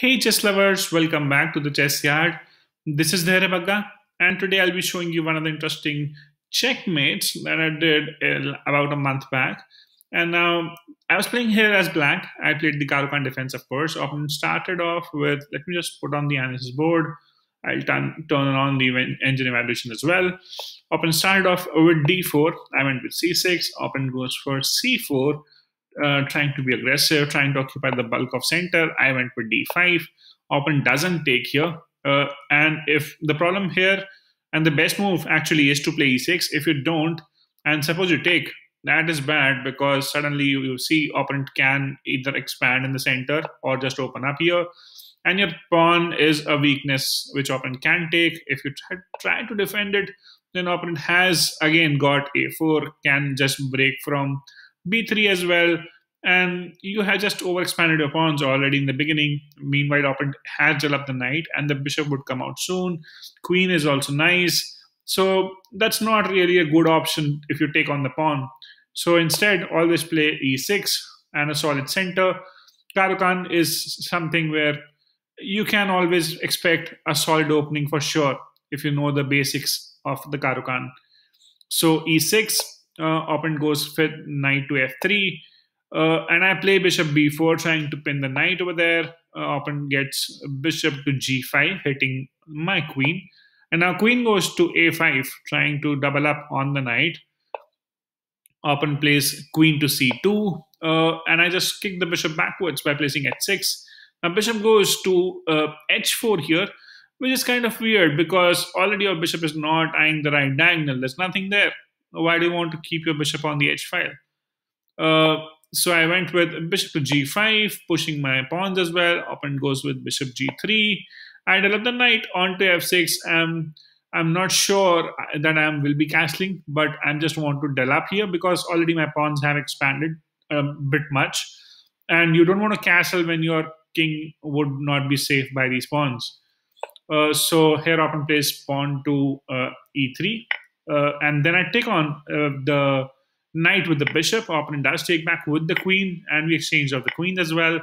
Hey chess lovers, welcome back to the chess yard. This is Dhairya Bagga, and today I'll be showing you one of the interesting checkmates that I did uh, about a month back. And now I was playing here as black. I played the Caro-Kann defense, of course. Often started off with, let me just put on the analysis board. I'll turn, turn on the engine evaluation as well. Open started off with d4. I went with c6. Open goes for c4 uh, trying to be aggressive, trying to occupy the bulk of center. I went for d5. Open doesn't take here. Uh, and if the problem here, and the best move actually is to play e6. If you don't, and suppose you take, that is bad because suddenly you, you see opponent can either expand in the center or just open up here. And your pawn is a weakness which opponent can take. If you try, try to defend it, then opponent has again got a4, can just break from b3 as well. And you have just overexpanded your pawns already in the beginning. Meanwhile, opponent has developed the knight, and the bishop would come out soon. Queen is also nice. So that's not really a good option if you take on the pawn. So instead, always play e6 and a solid center. Caro-Kann is something where you can always expect a solid opening for sure if you know the basics of the Caro-Kann. So e6, uh, goes with knight to f3, uh, and I play bishop b4, trying to pin the knight over there. Uh, opponent gets bishop to g5, hitting my queen. And now queen goes to a5, trying to double up on the knight. Opponent plays queen to c2, uh, and I just kick the bishop backwards by placing h6. Now bishop goes to uh, h4 here, which is kind of weird because already your bishop is not eyeing the right diagonal. There's nothing there why do you want to keep your bishop on the h file? So I went with bishop to g5, pushing my pawns as well. Opponent goes with bishop g3. I develop the knight onto f6. Um, I'm not sure that I will be castling, but I just want to develop here because already my pawns have expanded a bit much. And you don't want to castle when your king would not be safe by these pawns. Uh, so here opponent plays pawn to uh, e3 uh, and then I take on uh, the knight with the bishop. Opponent does take back with the queen, and we exchange of the queen as well.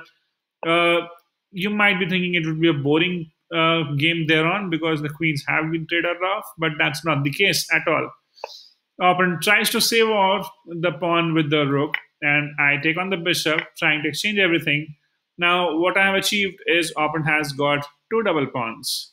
Uh, you might be thinking it would be a boring uh, game thereon because the queens have been traded off, but that's not the case at all. Opponent tries to save off the pawn with the rook, and I take on the bishop, trying to exchange everything. Now, what I have achieved is opponent has got two double pawns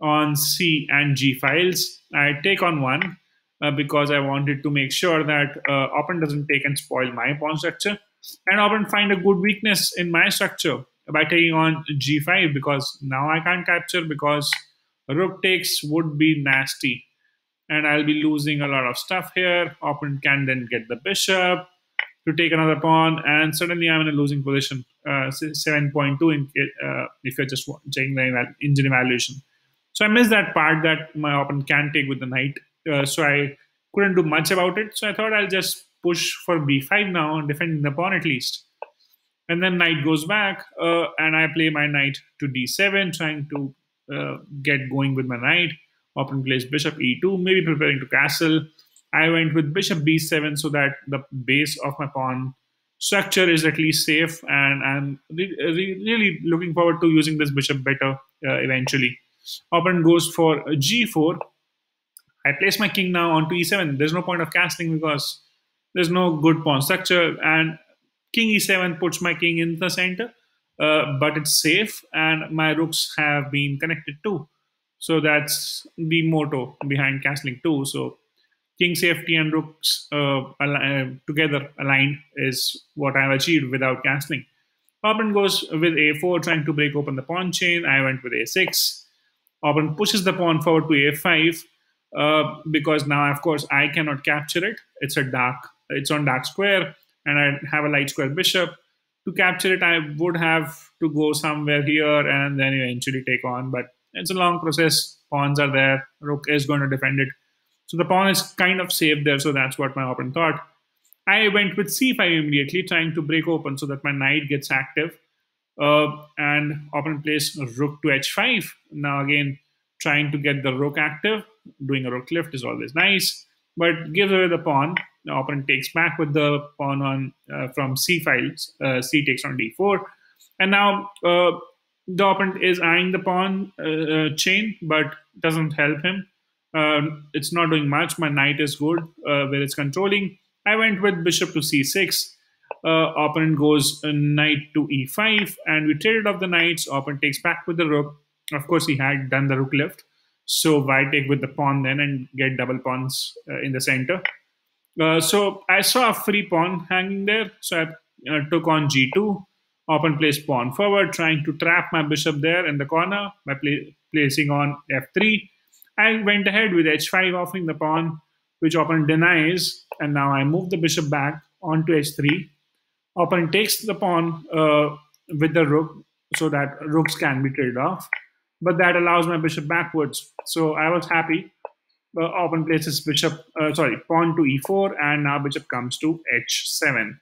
on C and G files. I take on one uh, because I wanted to make sure that uh, opponent doesn't take and spoil my pawn structure. And opponent find a good weakness in my structure by taking on G5 because now I can't capture because rook takes would be nasty. And I'll be losing a lot of stuff here. Opponent can then get the bishop to take another pawn, and suddenly I'm in a losing position. Uh, 7.2 in, uh, if you're just checking the engine evaluation. So I missed that part that my opponent can take with the knight. Uh, so I couldn't do much about it. So I thought I'll just push for b5 now, and defending the pawn at least. And then knight goes back, uh, and I play my knight to d7, trying to uh, get going with my knight. Opponent plays bishop e2, maybe preparing to castle. I went with bishop b7 so that the base of my pawn structure is at least safe, and I'm re re really looking forward to using this bishop better uh, eventually. Opponent goes for g4. I place my king now onto e7. There's no point of castling because there's no good pawn structure. And king e7 puts my king in the center, uh, but it's safe and my rooks have been connected too. So that's the motto behind castling too. So king safety and rooks uh, uh, together aligned is what I've achieved without castling. Opponent goes with a4, trying to break open the pawn chain. I went with a6. Opponent pushes the pawn forward to a5 uh, because now, of course, I cannot capture it. It's a dark, it's on dark square, and I have a light square bishop. To capture it, I would have to go somewhere here and then eventually take on, but it's a long process. Pawns are there. Rook is going to defend it. So the pawn is kind of safe there, so that's what my opponent thought. I went with c5 immediately, trying to break open so that my knight gets active. Uh, and opponent plays rook to h5. Now again, trying to get the rook active. Doing a rook lift is always nice, but gives away the pawn. The opponent takes back with the pawn on uh, from c files. Uh, c takes on d4, and now uh, the opponent is eyeing the pawn uh, uh, chain, but doesn't help him. Um, it's not doing much. My knight is good uh, where it's controlling. I went with bishop to c6. Uh, opponent goes knight to e5, and we traded off the knights. Opponent takes back with the rook. Of course, he had done the rook lift. So why take with the pawn then and get double pawns uh, in the center? Uh, so I saw a free pawn hanging there. So I uh, took on g2. Opponent plays pawn forward, trying to trap my bishop there in the corner by placing on f3. I went ahead with h5, offering the pawn, which opponent denies, and now I move the bishop back onto h3. Opponent takes the pawn uh, with the rook so that rooks can be traded off, but that allows my bishop backwards. So I was happy. Uh, opponent places bishop, uh, sorry, pawn to e4, and now bishop comes to h7.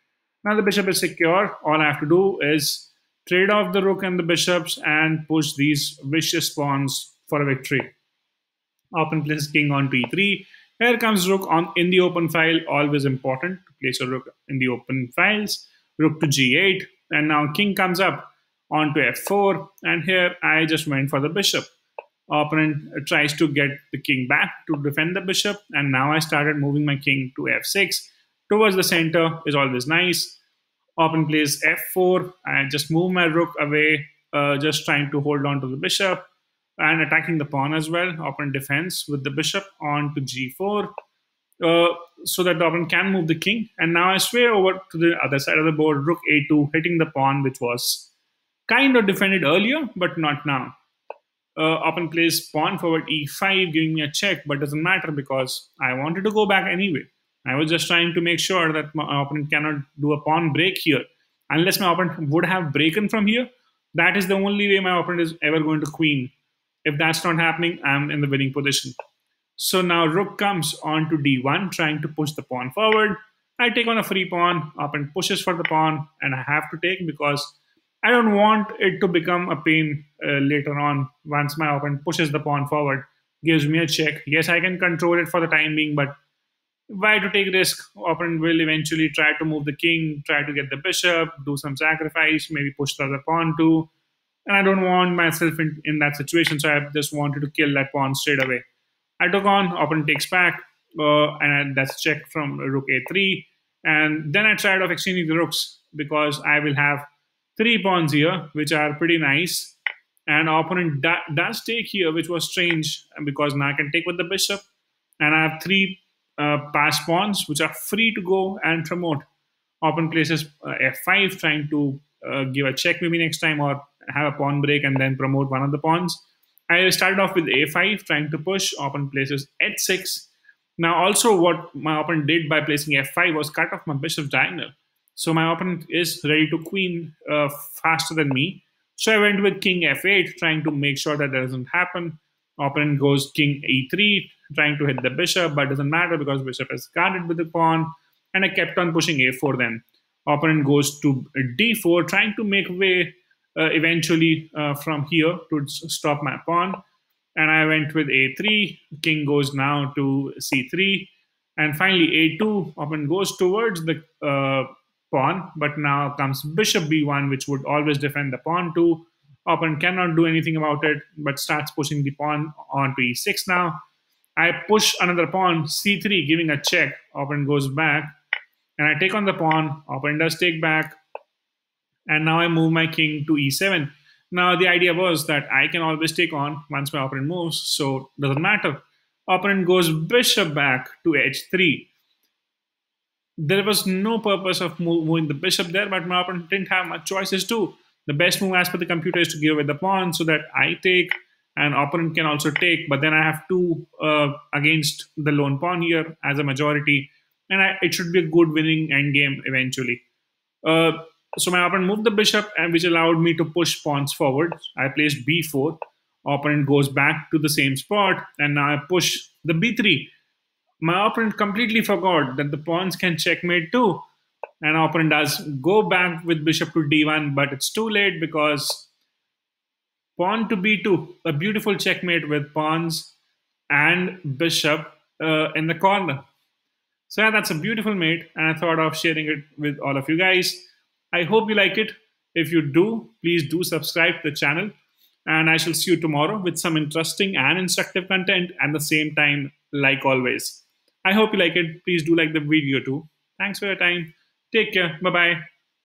Now the bishop is secure. All I have to do is trade off the rook and the bishops and push these vicious pawns for a victory. Open place king on to e3. Here comes rook on in the open file, always important to place a rook in the open files. Rook to g8, and now king comes up onto f4, and here I just went for the bishop. Opponent tries to get the king back to defend the bishop, and now I started moving my king to f6. Towards the center is always nice. Opponent plays f4, I just move my rook away, uh, just trying to hold on to the bishop and attacking the pawn as well. Opponent defense with the bishop on to g4 uh, so that the opponent can move the king. And now I sway over to the other side of the board, rook a2, hitting the pawn, which was kind of defended earlier, but not now. Uh, opponent plays pawn forward e5, giving me a check, but doesn't matter because I wanted to go back anyway. I was just trying to make sure that my opponent cannot do a pawn break here. Unless my opponent would have broken from here, that is the only way my opponent is ever going to queen if that's not happening, I'm in the winning position. So now rook comes on to d1, trying to push the pawn forward. I take on a free pawn, opponent pushes for the pawn, and I have to take because I don't want it to become a pain uh, later on once my opponent pushes the pawn forward, gives me a check. Yes, I can control it for the time being, but why to take risk? Opponent will eventually try to move the king, try to get the bishop, do some sacrifice, maybe push the other pawn too and I don't want myself in, in that situation. So I just wanted to kill that pawn straight away. I took on, opponent takes back, uh, and that's check from rook a3. And then I tried off exchanging the rooks because I will have three pawns here, which are pretty nice. And opponent does take here, which was strange because now I can take with the bishop. And I have three uh, pass pawns, which are free to go and promote. Opponent places uh, f5, trying to uh, give a check maybe next time or have a pawn break and then promote one of the pawns. I started off with a5, trying to push. Opponent places h6. Now, also, what my opponent did by placing f5 was cut off my bishop's diagonal. So my opponent is ready to queen uh, faster than me. So I went with king f8, trying to make sure that, that doesn't happen. Opponent goes king e3, trying to hit the bishop, but it doesn't matter because bishop is guarded with the pawn. And I kept on pushing a4 then. Opponent goes to d4, trying to make way uh, eventually uh, from here to stop my pawn. And I went with a3. King goes now to c3. And finally, a2 often goes towards the uh, pawn, but now comes bishop b1, which would always defend the pawn too. Opponent cannot do anything about it, but starts pushing the pawn onto e6 now. I push another pawn, c3, giving a check. Opponent goes back, and I take on the pawn. Opponent does take back and now I move my king to e7. Now the idea was that I can always take on once my opponent moves, so doesn't matter. Opponent goes bishop back to h3. There was no purpose of moving the bishop there, but my opponent didn't have much choices too. The best move as per the computer is to give away the pawn so that I take and opponent can also take, but then I have two uh, against the lone pawn here as a majority, and I, it should be a good winning endgame eventually. Uh, so my opponent moved the bishop, and which allowed me to push pawns forward. I placed b4. Opponent goes back to the same spot, and now I push the b3. My opponent completely forgot that the pawns can checkmate too. And opponent does go back with bishop to d1, but it's too late because pawn to b2, a beautiful checkmate with pawns and bishop uh, in the corner. So yeah, that's a beautiful mate, and I thought of sharing it with all of you guys. I hope you like it. If you do, please do subscribe to the channel. And I shall see you tomorrow with some interesting and instructive content at the same time, like always. I hope you like it. Please do like the video too. Thanks for your time. Take care. Bye bye.